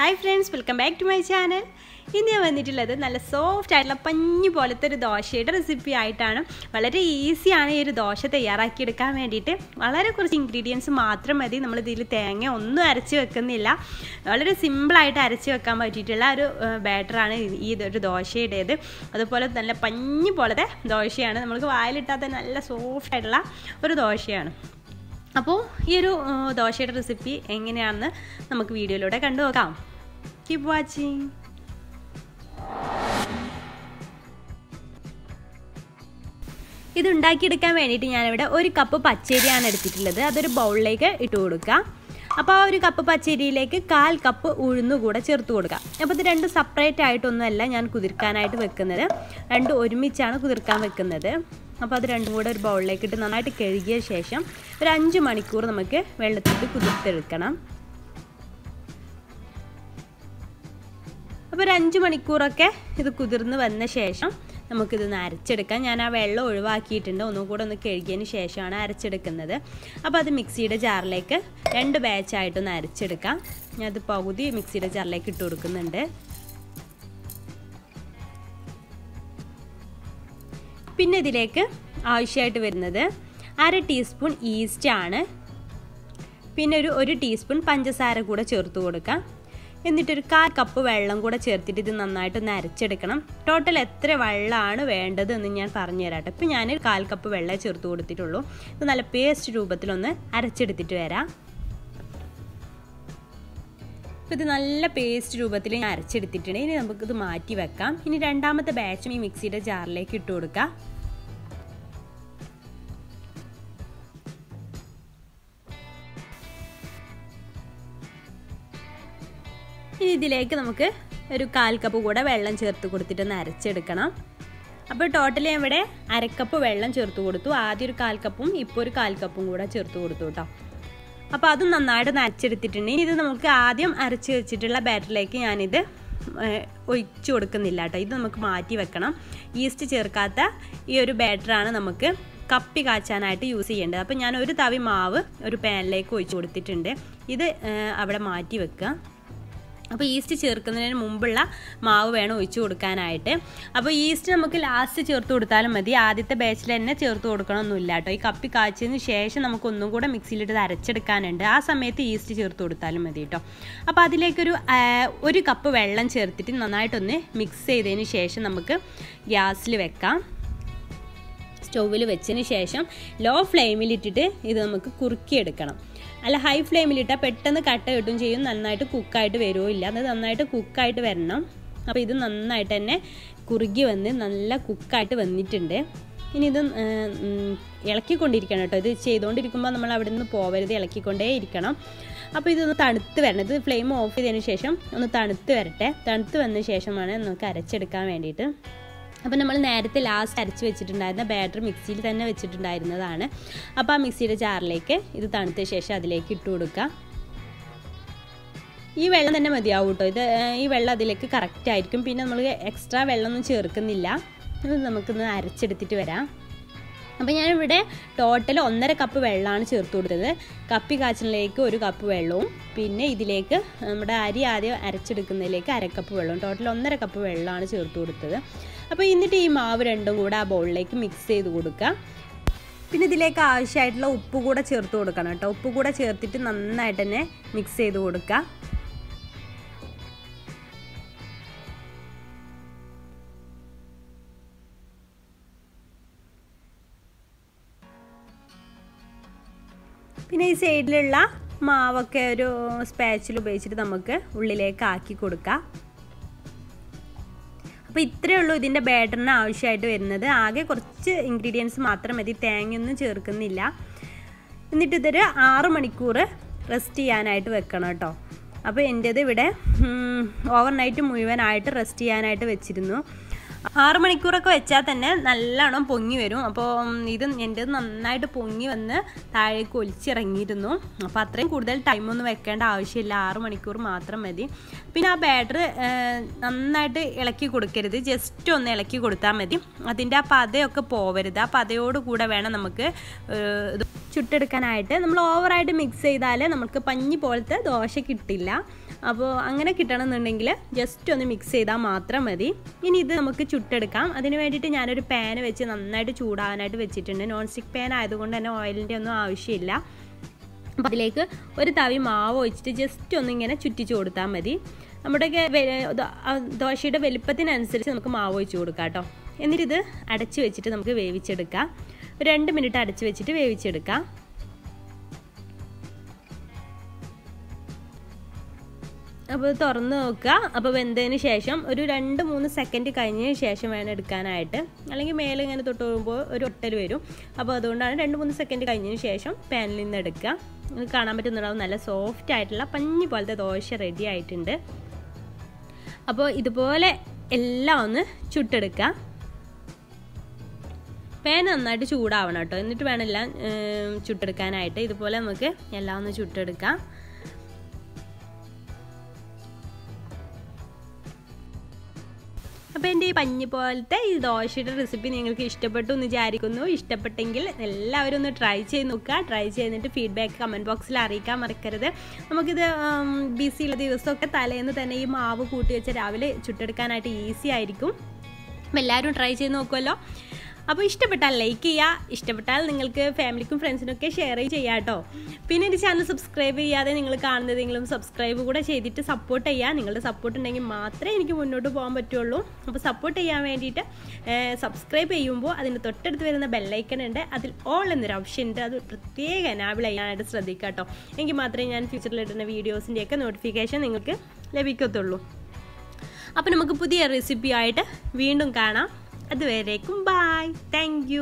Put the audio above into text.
Hi friends welcome back to my channel ഇന്ന് ഞാൻ വന്നിട്ടുള്ളത് നല്ല സോഫ്റ്റ് ആയിട്ടുള്ള പഞ്ഞി പോലത്തെ ഒരു ദോശയുടെ റെസിപ്പി ആയിട്ടാണ്. വളരെ ഈസിയാണ് ഈ ഒരു ദോശ തയ്യാറാക്കിയെടുക്കാൻ വേണ്ടിയിട്ട്. വളരെ കുറച്ച് ഇൻഗ്രീഡിയൻസ് മാത്രം മതി. നമ്മൾ ഇതിൽ തേങ്ങ ഒന്നും അരച്ച് വെക്കുന്നില്ല. വളരെ സിമ്പിളായിട്ട് അരച്ച് വെക്കാൻ പറ്റിയിട്ടുള്ള ഒരു ബാറ്ററാണ് ഈ ഒരു ദോശയുടേത്. അതുപോലെ നല്ല പഞ്ഞി പോലത്തെ ദോശയാണ്. നമുക്ക് വായിലിട്ടാത്ത നല്ല സോഫ്റ്റ് ആയിട്ടുള്ള ഒരു ദോശയാണ്. അപ്പോൾ ഈ ഒരു ദോശയുടെ റെസിപ്പി എങ്ങനെയാണെന്ന് നമുക്ക് വീഡിയോയിലൂടെ കണ്ടു നോക്കാം കീപ് watching. ഇത് ഉണ്ടാക്കിയെടുക്കാൻ വേണ്ടിയിട്ട് ഞാനിവിടെ ഒരു കപ്പ് പച്ചരിയാണ് എടുത്തിട്ടുള്ളത്. അതൊരു ബൗളിലേക്ക് ഇട്ട് കൊടുക്കുക. അപ്പോൾ ആ ഒരു കപ്പ് പച്ചരിയിലേക്ക് കാൽ കപ്പ് ഉഴുന്ന് കൂടെ ചേർത്ത് കൊടുക്കാം അപ്പോൾ ഇത് രണ്ട് സെപ്പറേറ്റ് ആയിട്ടൊന്നുമല്ല ഞാൻ കുതിർക്കാനായിട്ട് വെക്കുന്നത്. രണ്ട് ഒരുമിച്ചാണ് കുതിർക്കാൻ വെക്കുന്നത്. അപ്പോൾ അത് രണ്ടും കൂടെ ഒരു ബൗളിലേക്ക് ഇട്ട് നന്നായിട്ട് കഴുകിയ ശേഷം ഒരു അഞ്ച് മണിക്കൂർ നമുക്ക് വെള്ളത്തിട്ട് കുതിർത്തെടുക്കണം. അപ്പോൾ ഒരു അഞ്ച് മണിക്കൂറൊക്കെ ഇത് കുതിർന്ന് വന്ന ശേഷം നമുക്കിത് അരച്ചെടുക്കാം. ഞാൻ ആ വെള്ളം ഒഴിവാക്കിയിട്ടുണ്ട്. ഒന്നും കൂടെ ഒന്ന് കഴുകിയതിന് ശേഷമാണ് അരച്ചെടുക്കുന്നത്. അപ്പോൾ അത് മിക്സിയുടെ ജാറിലേക്ക് രണ്ട് ബാച്ചായിട്ടൊന്ന് അരച്ചെടുക്കാം. ഞാൻ അത് പകുതി മിക്സിയുടെ ജാറിലേക്ക് ഇട്ട് കൊടുക്കുന്നുണ്ട്. പിന്നെ ഇതിലേക്ക് ആവശ്യമായിട്ട് വരുന്നത് അര ടീസ്പൂൺ ഈസ്റ്റ് ആണ്. പിന്നെ ഒരു ഒരു ടീസ്പൂൺ പഞ്ചസാര കൂടെ ചേർത്ത് കൊടുക്കാം. എന്നിട്ടൊരു കാൽ കപ്പ് വെള്ളം കൂടെ ചേർത്തിട്ട് ഇത് നന്നായിട്ട് അരച്ചെടുക്കണം. ടോട്ടൽ എത്ര വെള്ളമാണ് വേണ്ടത് എന്ന് ഞാൻ പറഞ്ഞു തരാട്ടെ ഇപ്പം ഞാൻ കാൽ കപ്പ് വെള്ളം ചേർത്ത് കൊടുത്തിട്ടുള്ളൂ. ഇത് നല്ല പേസ്റ്റ് രൂപത്തിലൊന്ന് അരച്ചെടുത്തിട്ട് വരാം. അപ്പോൾ ഇത് നല്ല പേസ്റ്റ് രൂപത്തിൽ ഞാൻ അരച്ചെടുത്തിട്ടുണ്ട്. ഇനി നമുക്കിത് മാറ്റി വെക്കാം. ഇനി രണ്ടാമത്തെ ബാച്ചും ഈ മിക്സിയുടെ ജാറിലേക്ക് ഇട്ട് കൊടുക്കാം. ഇനി ഇതിലേക്ക് നമുക്ക് ഒരു കാൽ കപ്പ് കൂടെ വെള്ളം ചേർത്ത് കൊടുത്തിട്ടൊന്ന് അരച്ചെടുക്കണം. അപ്പോൾ ടോട്ടലി ഇവിടെ അരക്കപ്പ് വെള്ളം ചേർത്ത് കൊടുത്തു. ആദ്യം ഒരു കാൽ കപ്പും ഇപ്പോൾ ഒരു കാൽ കപ്പും കൂടെ ചേർത്ത് കൊടുത്തു കേട്ടോ അപ്പോൾ അതും നന്നായിട്ട് നരച്ചെടുത്തിട്ടുണ്ട് ഇത് നമുക്ക് ആദ്യം അരച്ച് വെച്ചിട്ടുള്ള ബാറ്ററിലേക്ക് ഞാനിത് ഒഴിച്ചു കൊടുക്കുന്നില്ല കേട്ടോ ഇത് നമുക്ക് മാറ്റി വെക്കണം. ഈസ്റ്റ് ചേർക്കാത്ത ഈ ഒരു ബാറ്ററാണ് നമുക്ക് കപ്പി കാച്ചാനായിട്ട് യൂസ് ചെയ്യേണ്ടത്. അപ്പോൾ ഞാൻ ഒരു തവി മാവ് ഒരു പാനിലേക്ക് ഒഴിച്ചു കൊടുത്തിട്ടുണ്ട്. ഇത് അവിടെ മാറ്റി വെക്കുക. അപ്പോൾ ഈസ്റ്റ് ചേർക്കുന്നതിന് മുമ്പുള്ള മാവ് വേണം ഒഴിച്ചു കൊടുക്കാനായിട്ട്. അപ്പോൾ ഈസ്റ്റ് നമുക്ക് ലാസ്റ്റ് ചേർത്ത് കൊടുത്താലും മതി. ആദ്യത്തെ ബാച്ചിൽ തന്നെ ചേർത്ത് കൊടുക്കണമെന്നില്ല കേട്ടോ. ഈ കപ്പി കാച്ചതിന് ശേഷം നമുക്ക് ഒന്നും കൂടെ മിക്സിയിലിട്ട് അരച്ചെടുക്കാനുണ്ട്. ആ സമയത്ത് ഈസ്റ്റ് ചേർത്ത് കൊടുത്താലും മതി കേട്ടോ. അപ്പോൾ അതിലേക്കൊരു ഒരു കപ്പ് വെള്ളം ചേർത്തിട്ട് നന്നായിട്ടൊന്ന് മിക്സ് ചെയ്തതിന് ശേഷം നമുക്ക് ഗ്യാസിൽ വെക്കാം. സ്റ്റൗവിൽ വെച്ചതിന് ശേഷം ലോ ഫ്ലെയിമിലിട്ടിട്ട് ഇത് നമുക്ക് കുറുക്കിയെടുക്കണം. അല്ല ഹൈ ഫ്ലെയിമിലിട്ടാൽ പെട്ടെന്ന് കട്ട കിട്ടും ചെയ്യും. നന്നായിട്ട് കുക്കായിട്ട് വരുമില്ല അത് നന്നായിട്ട് കുക്കായിട്ട് വരണം. അപ്പോൾ ഇത് നന്നായിട്ട് തന്നെ കുറുകി വന്ന് നല്ല കുക്കായിട്ട് വന്നിട്ടുണ്ട്. ഇനി ഇത് ഇളക്കിക്കൊണ്ടിരിക്കണം കേട്ടോ. ഇത് ചെയ്തുകൊണ്ടിരിക്കുമ്പോൾ നമ്മൾ അവിടെ നിന്ന് പോവരുത് ഇളക്കിക്കൊണ്ടേ ഇരിക്കണം. അപ്പോൾ ഇതൊന്ന് തണുത്ത് വരണം. ഇത് ഫ്ലെയിം ഓഫ് ചെയ്തതിന് ശേഷം ഒന്ന് തണുത്ത് വരട്ടെ. തണുത്ത് വന്ന ശേഷമാണ് നമുക്ക് അരച്ചെടുക്കാൻ വേണ്ടിയിട്ട്. അപ്പോൾ നമ്മൾ നേരത്തെ ലാസ്റ്റ് അരച്ച് വെച്ചിട്ടുണ്ടായിരുന്ന ബാറ്റർ മിക്സിയിൽ തന്നെ വെച്ചിട്ടുണ്ടായിരുന്നതാണ്. അപ്പോൾ ആ മിക്സിയുടെ ജാറിലേക്ക് ഇത് തണുത്ത ശേഷം അതിലേക്ക് ഇട്ട് കൊടുക്കുക. ഈ വെള്ളം തന്നെ മതിയാവും കേട്ടോ ഇത് ഈ വെള്ളം അതിലേക്ക് കറക്റ്റ് ആയിരിക്കും. പിന്നെ നമ്മൾ എക്സ്ട്രാ വെള്ളമൊന്നും ചേർക്കുന്നില്ല. ഇത് നമുക്കൊന്ന് അരച്ചെടുത്തിട്ട് വരാം. അപ്പോൾ ഞാനിവിടെ ടോട്ടൽ ഒന്നര കപ്പ് വെള്ളമാണ് ചേർത്ത് കൊടുത്തത്. കപ്പി കാച്ചിലേക്ക് ഒരു കപ്പ് വെള്ളവും പിന്നെ ഇതിലേക്ക് നമ്മുടെ അരി ആദ്യം അരച്ചെടുക്കുന്നതിലേക്ക് അരക്കപ്പ് വെള്ളവും ടോട്ടൽ ഒന്നര കപ്പ് വെള്ളമാണ് ചേർത്ത് കൊടുത്തത്. അപ്പോൾ എന്നിട്ട് ഈ മാവ് രണ്ടും കൂടെ ആ ബൗളിലേക്ക് മിക്സ് ചെയ്ത് കൊടുക്കുക പിന്നെ ഇതിലേക്ക് ആവശ്യമായിട്ടുള്ള ഉപ്പ് കൂടെ ചേർത്ത് കൊടുക്കണം കേട്ടോ. ഉപ്പ് കൂടെ ചേർത്തിട്ട് നന്നായിട്ട് തന്നെ മിക്സ് ചെയ്ത് കൊടുക്കുക ഈ സൈഡിലുള്ള മാവൊക്കെ ഒരു സ്പാച്ചിൽ ഉപയോഗിച്ചിട്ട് നമുക്ക് ഉള്ളിലേക്ക് ആക്കി കൊടുക്കാം. അപ്പോൾ ഇത്രയേ ഉള്ളൂ ഇതിന്റെ ബാറ്ററിന് ആവശ്യമായിട്ട് വരുന്നത്. ആകെ കുറച്ച് ഇൻഗ്രീഡിയൻസ് മാത്രം മതി. തേങ്ങയൊന്നും ചേർക്കുന്നില്ല. എന്നിട്ട് ഇതൊരു ആറ് മണിക്കൂർ റെസ്റ്റ് ചെയ്യാനായിട്ട് വെക്കണം കേട്ടോ. അപ്പോൾ എന്റേത് ഇവിടെ ഓവർനൈറ്റ് മുഴുവനായിട്ട് റെസ്റ്റ് ചെയ്യാനായിട്ട് വെച്ചിരുന്നു. ആറ് മണിക്കൂറൊക്കെ വെച്ചാൽ തന്നെ നല്ലോണം പൊങ്ങി വരും. അപ്പോൾ ഇത് എന്റെ നന്നായിട്ട് പൊങ്ങി വന്ന് താഴേക്ക് ഒലിച്ചിറങ്ങിയിരുന്നു. അപ്പോൾ അത്രയും കൂടുതൽ ടൈമൊന്നും വെക്കേണ്ട ആവശ്യമില്ല. ആറ് മണിക്കൂർ മാത്രം മതി. പിന്നെ ആ ബാറ്റർ നന്നായിട്ട് ഇളക്കി കൊടുക്കരുത്. ജസ്റ്റ് ഒന്ന് ഇളക്കി കൊടുത്താൽ മതി. അതിന്റെ ആ പതയൊക്കെ പോവരുത്. ആ പതയോട് കൂടെ വേണം നമുക്ക് ചുട്ടെടുക്കാനായിട്ട്. നമ്മൾ ഓവറായിട്ട് മിക്സ് ചെയ്താൽ നമുക്ക് പഞ്ഞി പോലത്തെ ദോശ കിട്ടില്ല. അപ്പോൾ അങ്ങനെ കിട്ടണമെന്നുണ്ടെങ്കിൽ ജസ്റ്റ് ഒന്ന് മിക്സ് ചെയ്താൽ മാത്രം മതി. ഇനി ഇത് നമുക്ക് ചുട്ടെടുക്കാം. അതിന് വേണ്ടിയിട്ട് ഞാനൊരു പാൻ വെച്ച് നന്നായിട്ട് ചൂടാവാനായിട്ട് വെച്ചിട്ടുണ്ട്. നോൺ സ്റ്റിക്ക് പാൻ ആയതുകൊണ്ട് തന്നെ ഓയിലിന്റെ ഒന്നും ആവശ്യമില്ല. അപ്പം അതിലേക്ക് ഒരു തവി മാവ് ഒഴിച്ചിട്ട് ജസ്റ്റ് ഒന്നിങ്ങനെ ചുറ്റിച്ച് കൊടുത്താൽ മതി. നമ്മുടെ ദോശയുടെ വലിപ്പത്തിനനുസരിച്ച് നമുക്ക് മാവ് ഒഴിച്ച് കൊടുക്കാം കേട്ടോ. എന്നിട്ടിത് അടച്ച് വെച്ചിട്ട് നമുക്ക് വേവിച്ചെടുക്കാം. രണ്ട് മിനിറ്റ് അടച്ച് വെച്ചിട്ട് വേവിച്ചെടുക്കാം. അപ്പോൾ തുറന്ന് നോക്കുക. അപ്പോൾ വെന്തതിന് ശേഷം ഒരു രണ്ട് മൂന്ന് സെക്കൻഡ് കഴിഞ്ഞതിന് ശേഷം വേണം എടുക്കാനായിട്ട്. അല്ലെങ്കിൽ മേലെ ഇങ്ങനെ തൊട്ട് പോകുമ്പോൾ ഒരു ഒട്ടൽ വരും. അപ്പോൾ അതുകൊണ്ടാണ് രണ്ട് മൂന്ന് സെക്കൻഡ് കഴിഞ്ഞതിന് ശേഷം പാനിൽ നിന്ന് എടുക്കുക. നിങ്ങൾക്ക് കാണാൻ പറ്റുന്നുണ്ടാവും നല്ല സോഫ്റ്റ് ആയിട്ടുള്ള പഞ്ഞി പോലത്തെ ദോശ റെഡി ആയിട്ടുണ്ട്. അപ്പോൾ ഇതുപോലെ എല്ലാം ഒന്ന് ചുട്ടെടുക്കുക. പാൻ നന്നായിട്ട് ചൂടാവണം കേട്ടോ. എന്നിട്ട് വേണം എല്ലാം ചുട്ടെടുക്കാനായിട്ട്. ഇതുപോലെ നമുക്ക് എല്ലാം ഒന്ന് ചുട്ടെടുക്കാം. അപ്പോൾ എന്റെ ഈ പഞ്ഞി പോലത്തെ ഈ ദോശയുടെ റെസിപ്പി നിങ്ങൾക്ക് ഇഷ്ടപ്പെട്ടു എന്ന് വിചാരിക്കുന്നു. ഇഷ്ടപ്പെട്ടെങ്കിൽ എല്ലാവരും ഒന്ന് ട്രൈ ചെയ്ത് നോക്കുക. ട്രൈ ചെയ്തിട്ട് ഫീഡ്ബാക്ക് കമന്റ് ബോക്സിൽ അറിയിക്കാൻ മറക്കരുത്. നമുക്കിത് ബിസിയുള്ള ദിവസമൊക്കെ തലേന്ന് തന്നെ ഈ മാവ് കൂട്ടി വെച്ച് രാവിലെ ചുട്ടെടുക്കാനായിട്ട് ഈസി ആയിരിക്കും. എല്ലാവരും ട്രൈ ചെയ്ത് നോക്കുമല്ലോ അപ്പോൾ ഇഷ്ടപ്പെട്ടാൽ ലൈക്ക് ചെയ്യുക ഇഷ്ടപ്പെട്ടാൽ നിങ്ങൾക്ക് ഫാമിലിക്കും ഫ്രണ്ട്സിനൊക്കെ ഷെയർ ചെയ്യാം കേട്ടോ പിന്നെ എന്റെ ചാനൽ സബ്സ്ക്രൈബ് ചെയ്യാതെ നിങ്ങൾ കാണുന്നതെങ്കിലും സബ്സ്ക്രൈബ് കൂടെ ചെയ്തിട്ട് സപ്പോർട്ട് ചെയ്യുക നിങ്ങളുടെ സപ്പോർട്ട് ഉണ്ടെങ്കിൽ മാത്രമേ എനിക്ക് മുന്നോട്ട് പോകാൻ പറ്റുള്ളൂ. അപ്പോൾ സപ്പോർട്ട് ചെയ്യാൻ വേണ്ടിയിട്ട് സബ്സ്ക്രൈബ് ചെയ്യുമ്പോൾ അതിന് തൊട്ടടുത്ത് വരുന്ന ബെല്ലൈക്കൺ ഉണ്ട്. അതിൽ ഓൾ എന്നൊരു ഓപ്ഷൻ ഉണ്ട്. അത് പ്രത്യേക എനാബിൾ ചെയ്യാനായിട്ട് ശ്രദ്ധിക്കുക കേട്ടോ എങ്കിൽ മാത്രമേ ഞാൻ ഫ്യൂച്ചറിൽ ഇടുന്ന വീഡിയോസിന്റെയൊക്കെ നോട്ടിഫിക്കേഷൻ നിങ്ങൾക്ക് ലഭിക്കത്തുള്ളൂ. അപ്പോൾ നമുക്ക് പുതിയ റെസിപ്പിയായിട്ട് വീണ്ടും കാണാം. അതുവരേക്കും ബായ് താങ്ക്